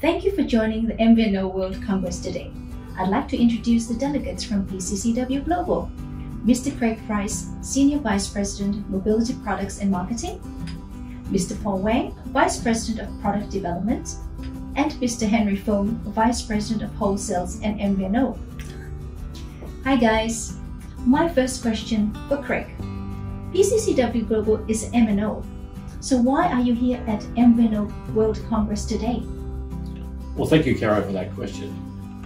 Thank you for joining the MVNO World Congress today. I'd like to introduce the delegates from PCCW Global. Mr. Craig Price, Senior Vice President, Mobility Products and Marketing, Mr. Paul Wang, Vice President of Product Development, and Mr. Henry Fung, Vice President of Wholesales and MVNO. Hi guys, my first question for Craig. PCCW Global is MNO, so why are you here at MVNO World Congress today? Well, thank you, Caro, for that question.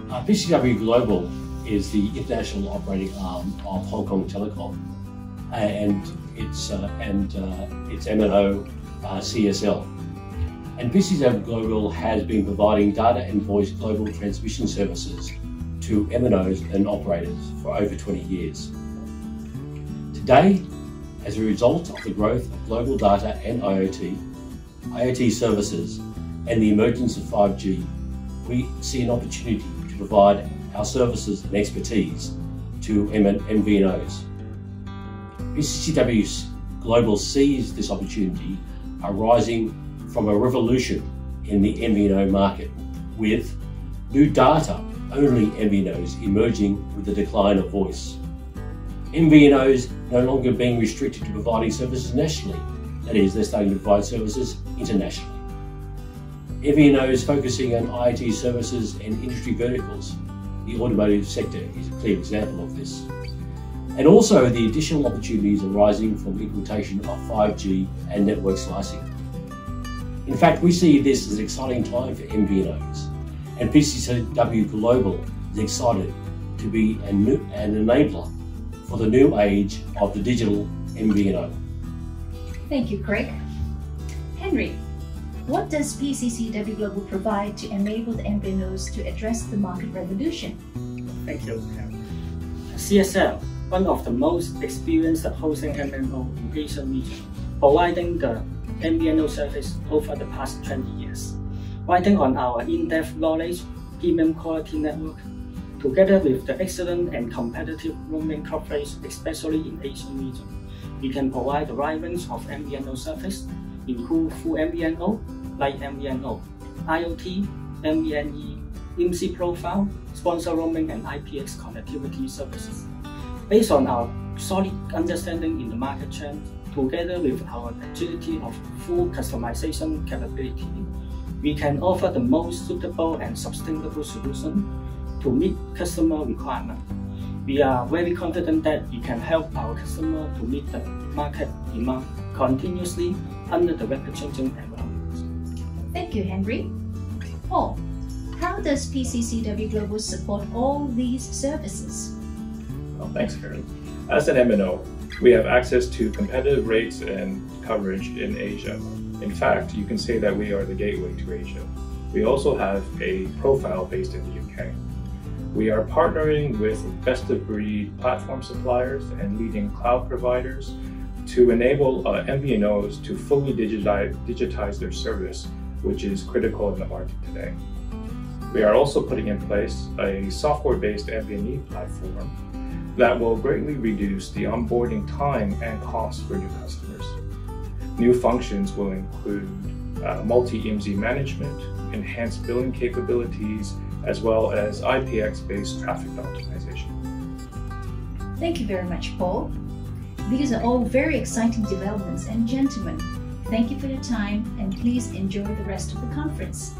Uh, PCCW Global is the international operating arm of Hong Kong Telecom, and it's uh, and uh, it's MNO uh, CSL. And PCCW Global has been providing data and voice global transmission services to MNOs and operators for over 20 years. Today, as a result of the growth of global data and IoT, IoT services, and the emergence of 5G, we see an opportunity to provide our services and expertise to MVNOs. PCCW Global sees this opportunity arising from a revolution in the MVNO market, with new data only MVNOs emerging with the decline of voice. MVNOs no longer being restricted to providing services nationally, that is, they're starting to provide services internationally. MVNOs focusing on IoT services and industry verticals. The automotive sector is a clear example of this. And also the additional opportunities arising from implementation of 5G and network slicing. In fact, we see this as an exciting time for MVNOs, and PCCW Global is excited to be an enabler for the new age of the digital MVNO. Thank you, Craig. Henry, what does PCCW Global provide to enable the MVNOs to address the market revolution? Thank you. CSL, one of the most experienced wholesale MNO in Asian region, providing the MVNO service over the past 20 years. Riding on our in-depth knowledge, premium quality network, Together with the excellent and competitive roaming coverage, especially in Asian region, we can provide a wide range of MVNO service, include full MVNO, light MVNO, IoT, MVNE, IMSI profile, sponsor roaming, and IPX connectivity services. Based on our solid understanding in the market trend, together with our agility of full customization capability, we can offer the most suitable and sustainable solution to meet customer requirement. We are very confident that we can help our customer to meet the market demand continuously under the rapid changing environment. Thank you, Henry. Paul, how does PCCW Global support all these services? Well, thanks, Karen. As an MNO, we have access to competitive rates and coverage in Asia. In fact, you can say that we are the gateway to Asia. We also have a profile based in the UK. We are partnering with best of breed platform suppliers and leading cloud providers to enable uh, MVNOs to fully digitize, digitize their service, which is critical in the market today. We are also putting in place a software based MVNE platform that will greatly reduce the onboarding time and cost for new customers. New functions will include uh, multi IMSI management, enhanced billing capabilities, as well as IPX-based traffic optimization. Thank you very much, Paul. These are all very exciting developments and gentlemen, thank you for your time and please enjoy the rest of the conference.